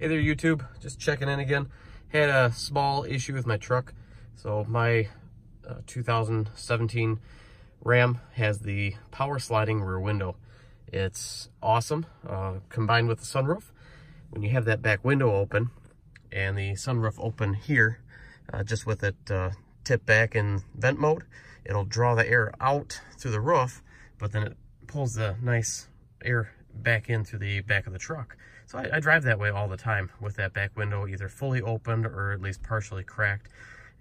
Hey there YouTube, just checking in again. Had a small issue with my truck. So my uh, 2017 Ram has the power sliding rear window. It's awesome, uh, combined with the sunroof. When you have that back window open and the sunroof open here, uh, just with it uh, tipped back in vent mode, it'll draw the air out through the roof, but then it pulls the nice air back in through the back of the truck. So I, I, drive that way all the time with that back window either fully opened or at least partially cracked.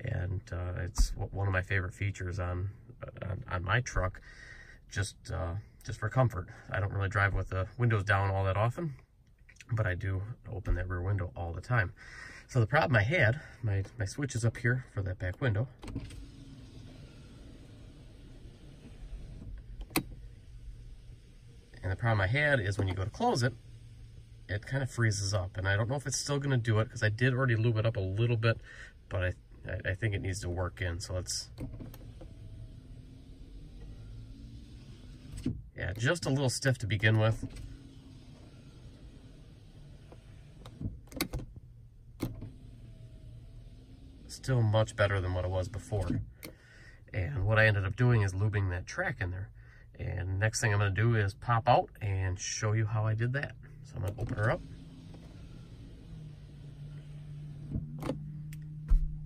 And uh, it's one of my favorite features on, on, on my truck, just, uh, just for comfort. I don't really drive with the windows down all that often, but I do open that rear window all the time. So the problem I had, my, my switch is up here for that back window. And the problem I had is when you go to close it, it kind of freezes up. And I don't know if it's still going to do it because I did already lube it up a little bit, but I, I, I think it needs to work in. So let's, yeah, just a little stiff to begin with. Still much better than what it was before. And what I ended up doing is lubing that track in there. And next thing I'm gonna do is pop out and show you how I did that. So I'm gonna open her up.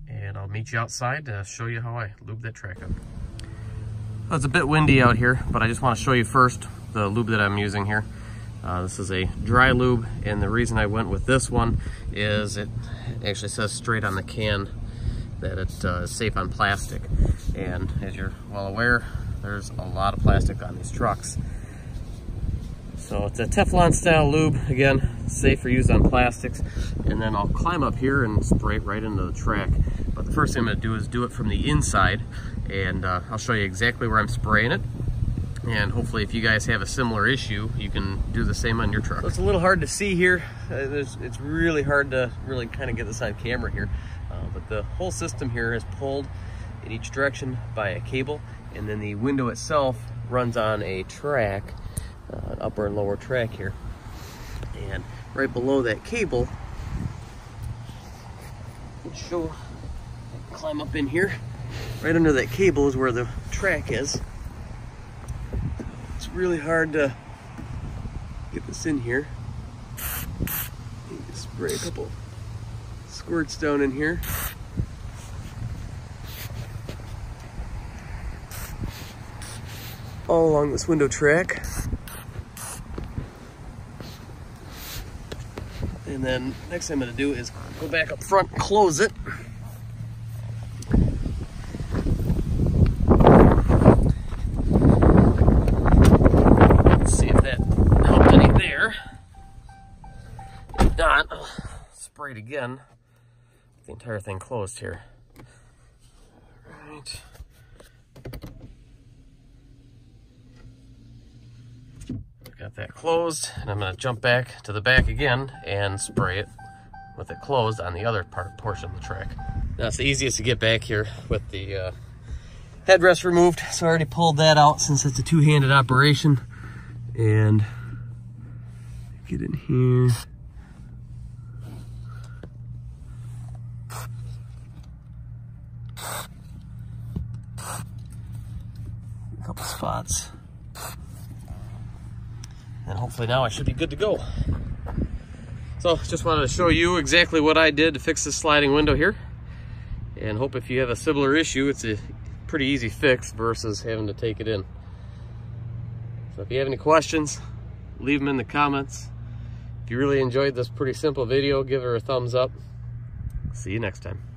And I'll meet you outside to show you how I lube that track up. Well, it's a bit windy out here, but I just wanna show you first the lube that I'm using here. Uh, this is a dry lube, and the reason I went with this one is it actually says straight on the can that it's uh, safe on plastic. And as you're well aware, there's a lot of plastic on these trucks. So it's a Teflon style lube, again, safe for use on plastics. And then I'll climb up here and spray it right into the track. But the first thing I'm gonna do is do it from the inside and uh, I'll show you exactly where I'm spraying it. And hopefully if you guys have a similar issue, you can do the same on your truck. So it's a little hard to see here. Uh, it's really hard to really kind of get this on camera here. Uh, but the whole system here is pulled in each direction by a cable and then the window itself runs on a track, uh, upper and lower track here. And right below that cable, let's show, climb up in here. Right under that cable is where the track is. It's really hard to get this in here. spray a couple squirts down in here. All along this window track. And then next thing I'm gonna do is go back up front close it. See if that helped any there. Not, spray it again. The entire thing closed here. All right. Got that closed, and I'm gonna jump back to the back again and spray it with it closed on the other part portion of the track. Now it's the easiest to get back here with the uh, headrest removed. So I already pulled that out since it's a two-handed operation. And get in here. A couple spots. And hopefully now I should be good to go. So just wanted to show you exactly what I did to fix this sliding window here. And hope if you have a similar issue, it's a pretty easy fix versus having to take it in. So if you have any questions, leave them in the comments. If you really enjoyed this pretty simple video, give her a thumbs up. See you next time.